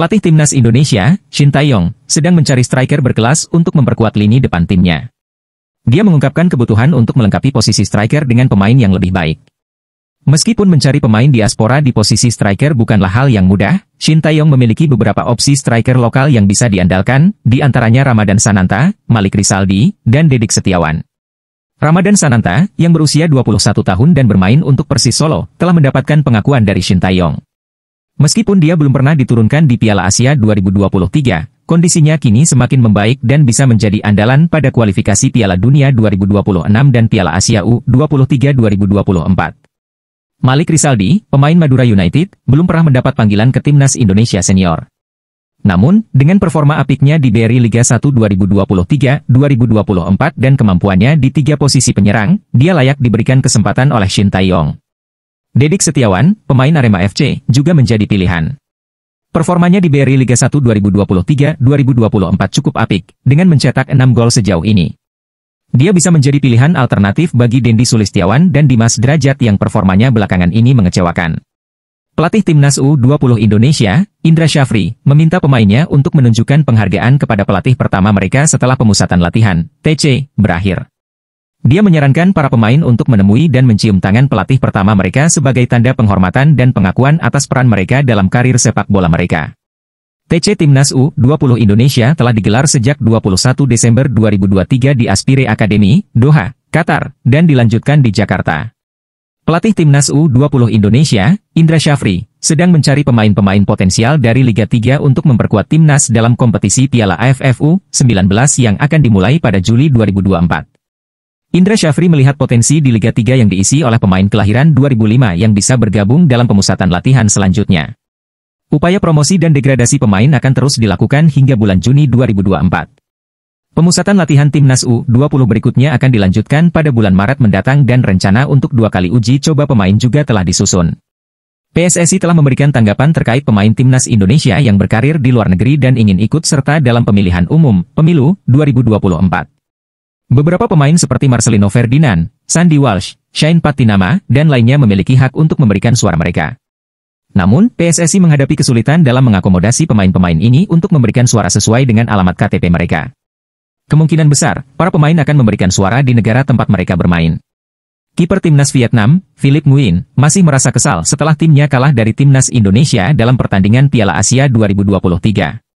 Pelatih timnas Indonesia, Shin Taeyong, sedang mencari striker berkelas untuk memperkuat lini depan timnya. Dia mengungkapkan kebutuhan untuk melengkapi posisi striker dengan pemain yang lebih baik. Meskipun mencari pemain diaspora di posisi striker bukanlah hal yang mudah, Shin Taeyong memiliki beberapa opsi striker lokal yang bisa diandalkan, di antaranya Ramadan Sananta, Malik Risaldi, dan Dedik Setiawan. Ramadan Sananta, yang berusia 21 tahun dan bermain untuk Persis Solo, telah mendapatkan pengakuan dari Shin Taeyong. Meskipun dia belum pernah diturunkan di Piala Asia 2023, kondisinya kini semakin membaik dan bisa menjadi andalan pada kualifikasi Piala Dunia 2026 dan Piala Asia U23 2024. Malik Risaldi, pemain Madura United, belum pernah mendapat panggilan ke timnas Indonesia senior. Namun, dengan performa apiknya di BRI Liga 1 2023-2024 dan kemampuannya di tiga posisi penyerang, dia layak diberikan kesempatan oleh Shin Taeyong. Dedik Setiawan, pemain Arema FC, juga menjadi pilihan. Performanya di BRI Liga 1 2023-2024 cukup apik, dengan mencetak 6 gol sejauh ini. Dia bisa menjadi pilihan alternatif bagi Dendi Sulistiawan dan Dimas Derajat yang performanya belakangan ini mengecewakan. Pelatih Timnas U20 Indonesia, Indra Syafri, meminta pemainnya untuk menunjukkan penghargaan kepada pelatih pertama mereka setelah pemusatan latihan, TC, berakhir. Dia menyarankan para pemain untuk menemui dan mencium tangan pelatih pertama mereka sebagai tanda penghormatan dan pengakuan atas peran mereka dalam karir sepak bola mereka. TC Timnas U20 Indonesia telah digelar sejak 21 Desember 2023 di Aspire Academy, Doha, Qatar, dan dilanjutkan di Jakarta. Pelatih Timnas U20 Indonesia, Indra Syafri, sedang mencari pemain-pemain potensial dari Liga 3 untuk memperkuat timnas dalam kompetisi Piala AFF U19 yang akan dimulai pada Juli 2024. Indra Syafri melihat potensi di Liga 3 yang diisi oleh pemain kelahiran 2005 yang bisa bergabung dalam pemusatan latihan selanjutnya. Upaya promosi dan degradasi pemain akan terus dilakukan hingga bulan Juni 2024. Pemusatan latihan timnas U20 berikutnya akan dilanjutkan pada bulan Maret mendatang dan rencana untuk dua kali uji coba pemain juga telah disusun. PSSI telah memberikan tanggapan terkait pemain timnas Indonesia yang berkarir di luar negeri dan ingin ikut serta dalam pemilihan umum, pemilu, 2024. Beberapa pemain seperti Marcelino Ferdinand, Sandy Walsh, Shane Patinama, dan lainnya memiliki hak untuk memberikan suara mereka. Namun, PSSI menghadapi kesulitan dalam mengakomodasi pemain-pemain ini untuk memberikan suara sesuai dengan alamat KTP mereka. Kemungkinan besar, para pemain akan memberikan suara di negara tempat mereka bermain. Kiper timnas Vietnam, Philip Nguyen, masih merasa kesal setelah timnya kalah dari timnas Indonesia dalam pertandingan Piala Asia 2023.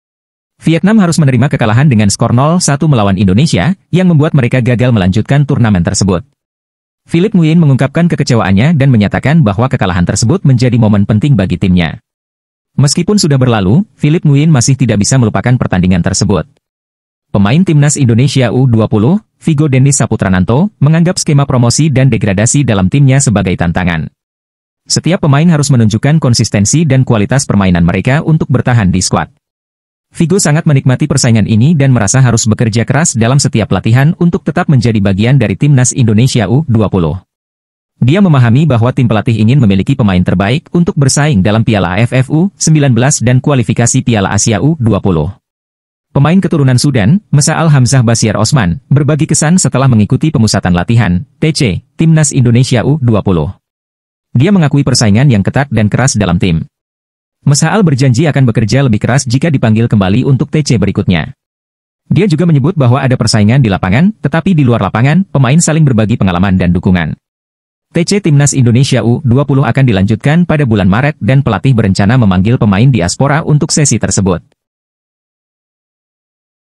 Vietnam harus menerima kekalahan dengan skor 0-1 melawan Indonesia, yang membuat mereka gagal melanjutkan turnamen tersebut. Philip Nguyen mengungkapkan kekecewaannya dan menyatakan bahwa kekalahan tersebut menjadi momen penting bagi timnya. Meskipun sudah berlalu, Philip Nguyen masih tidak bisa melupakan pertandingan tersebut. Pemain timnas Indonesia U20, Vigo Denis Saputrananto, menganggap skema promosi dan degradasi dalam timnya sebagai tantangan. Setiap pemain harus menunjukkan konsistensi dan kualitas permainan mereka untuk bertahan di skuad. Vigo sangat menikmati persaingan ini dan merasa harus bekerja keras dalam setiap latihan untuk tetap menjadi bagian dari timnas Indonesia U20. Dia memahami bahwa tim pelatih ingin memiliki pemain terbaik untuk bersaing dalam Piala AFF U19 dan kualifikasi Piala Asia U20. Pemain keturunan Sudan, Al Hamzah Basiar Osman, berbagi kesan setelah mengikuti pemusatan latihan, TC, Timnas Indonesia U20. Dia mengakui persaingan yang ketat dan keras dalam tim. Mesaal berjanji akan bekerja lebih keras jika dipanggil kembali untuk TC berikutnya. Dia juga menyebut bahwa ada persaingan di lapangan, tetapi di luar lapangan, pemain saling berbagi pengalaman dan dukungan. TC Timnas Indonesia U20 akan dilanjutkan pada bulan Maret dan pelatih berencana memanggil pemain diaspora untuk sesi tersebut.